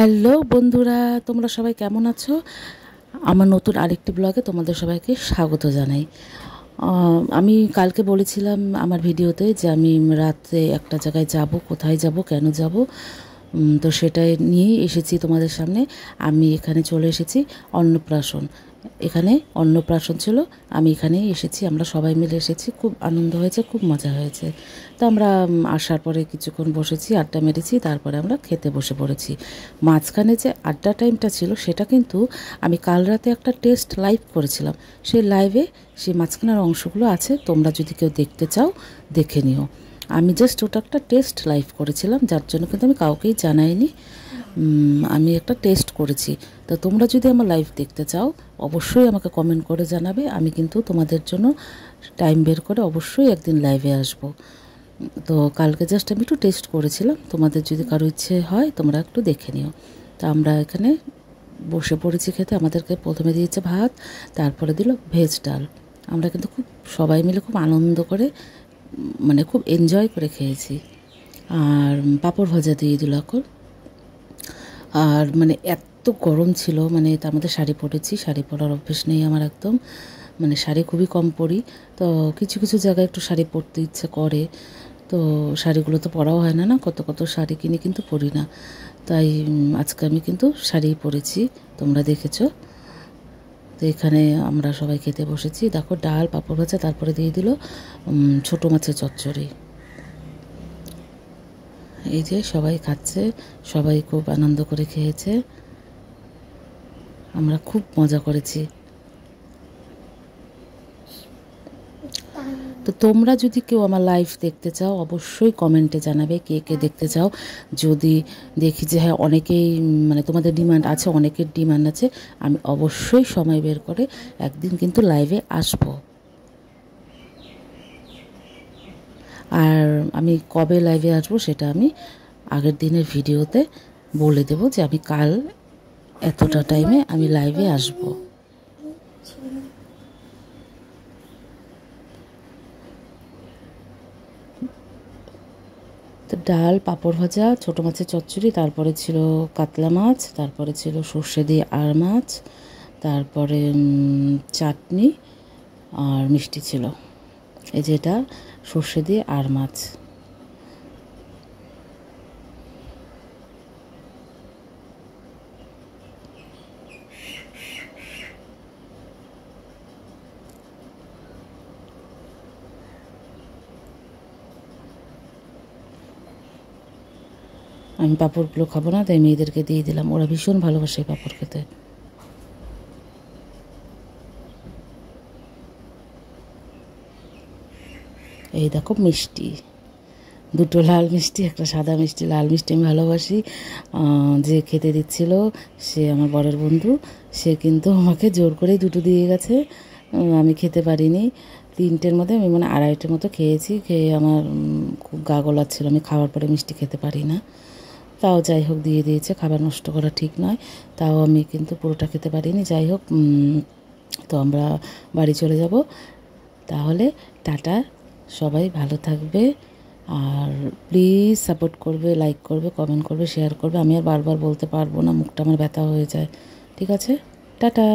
Hello বন্ধুরা, তোমরা সবাই কেমন আছো? আমার নতুন আরেকটি ব্লগে তোমাদের সবাইকে স্বাগত জানাই। আমি কালকে বলেছিলাম আমার ভিডিওতে যে আমি রাতে একটা জায়গায় যাব, কোথায় যাব, কেন যাব। তো সেটাই নিয়েই এসেছি তোমাদের সামনে। আমি এখানে চলে এসেছি অন্নপ্রাশন। এখানে অন্নপ্রাশন ছিল। আমি এখানেই এসেছি, আমরা সবাই মিলে এসেছি। খুব আনন্দ হয়েছে, খুব মজা হয়েছে। তো আমরা আসার পরে কিছুক্ষণ বসেছি, আড্ডা মেরেছি, তারপরে আমরা খেতে বসে পড়েছি। মাঝখানে যে আড্ডা টাইমটা ছিল, সেটা কিন্তু আমি কাল রাতে একটা টেস্ট লাইভ করেছিলাম। সেই লাইভে সেই মাঝখানের অংশগুলো আছে, তোমরা যদি কেউ দেখতে চাও, দেখে নিও। আমি জাস্ট ওটা একটা টেস্ট লাইভ করেছিলাম, যার জন্য কিন্তু আমি কাউকেই জানাইনি। আমি একটা টেস্ট করেছি। তো তোমরা যদি আমার লাইভ দেখতে চাও, অবশ্যই আমাকে কমেন্ট করে জানাবে। আমি কিন্তু তোমাদের জন্য টাইম বের করে অবশ্যই একদিন লাইভে আসব। তো কালকে জাস্ট আমি একটু টেস্ট করেছিলাম। তোমাদের যদি কারও ইচ্ছে হয়, তোমরা একটু দেখে নিও। তো আমরা এখানে বসে পড়েছি খেতে। আমাদেরকে প্রথমে দিয়েছে ভাত, তারপরে দিল ভেজ ডাল। আমরা কিন্তু খুব, সবাই মিলে খুব আনন্দ করে মানে খুব এনজয় করে খেয়েছি। আর পাঁপড় ভাজা দিয়ে দিল এখন। আর মানে এত গরম ছিল মানে তার মধ্যে শাড়ি পরেছি, শাড়ি পরার অভ্যেস নেই আমার একদম। মানে শাড়ি খুবই কম পরি, তো কিছু কিছু জায়গায় একটু শাড়ি পরতে ইচ্ছে করে, তো শাড়িগুলো তো পরাও হয় না না? কত কত শাড়ি কিনে কিন্তু পরি না। তাই আজকে আমি কিন্তু শাড়ি পরেছি, তোমরা দেখেছ। তো এখানে আমরা সবাই খেতে বসেছি। দেখো ডাল, পাঁপড় ভাজা, তারপরে দিয়ে দিল ছোটো মাছের চচ্চড়ি। এই যে সবাই খাচ্ছে, সবাই খুব আনন্দ করে খেয়েছে। আমরা খুব মজা করেছি। তো তোমরা যদি কেউ আমার লাইভ দেখতে চাও, অবশ্যই কমেন্টে জানাবে কে কে দেখতে চাও। যদি দেখি যে হ্যাঁ অনেকেই মানে তোমাদের ডিমান্ড আছে, অনেকের ডিমান্ড আছে, আমি অবশ্যই সময় বের করে একদিন কিন্তু লাইভে আসব। আর আমি কবে লাইভে আসব সেটা আমি আগের দিনের ভিডিওতে বলে দেব যে আমি কাল এতটা টাইমে আমি লাইভে আসব। ডাল, পাঁপড় ভাজা, ছোটো মাছের চচ্চড়ি, তারপরে ছিল কাতলা মাছ, তারপরে ছিল সর্ষে দিয়ে আর মাছ, তারপরে চাটনি আর মিষ্টি ছিল। এই যেটা সর্ষে দিয়ে আর মাছ। আমি পাঁপড়গুলো খাব না, তাই মেয়েদেরকে দিয়ে দিলাম। ওরা ভীষণ ভালোবাসে পাঁপড় খেতে। এই দেখো মিষ্টি। দুটো লাল মিষ্টি, একটা সাদা মিষ্টি, লাল মিষ্টি আমি ভালোবাসি। যে খেতে দিচ্ছিল, সে আমার বরের বন্ধু। সে কিন্তু আমাকে জোর করেই দুটো দিয়ে গেছে। আমি খেতে পারিনি। তিনটের মধ্যে আমি মানে আড়াইটের মতো খেয়েছি, খেয়ে আমার খুব গা গলাচ্ছিল। আমি খাওয়ার পরে মিষ্টি খেতে পারি না। তাও যাই হোক, দিয়ে দিয়েছে। খাবার নষ্ট করা ঠিক নয়। তাও আমি কিন্তু পুরোটা খেতে পারিনি। যাই হোক তো আমরা বাড়ি চলে যাব। তাহলে টাটা। সবাই ভালো থাকবে আর প্লিজ সাপোর্ট করবে লাইক করবে কমেন্ট করবে শেয়ার করবে। আমি আর বারবার বলতে পারব না, মুখটা আমার ব্যথা হয়ে যায়। ঠিক আছে? টাটা!